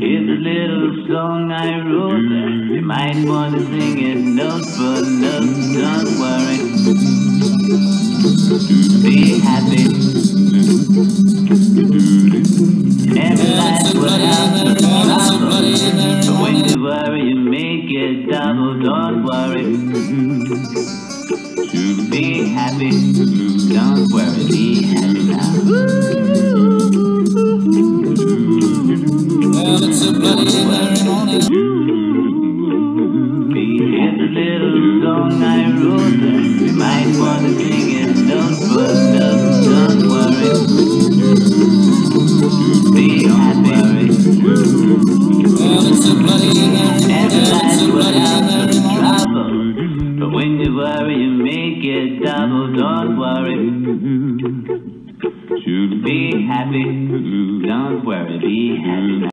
It's a little song I wrote. You might want to sing it note for note. Don't worry. Be happy. Everybody's what happens trouble. But when you worry, you make it double. Don't worry. Be happy. Don't worry. A bloody wearing little song I wrote don't worry, don't, don't worry Be happy wearing Everybody's what But when you worry you make it double, don't worry. Be happy. Don't worry, be happy.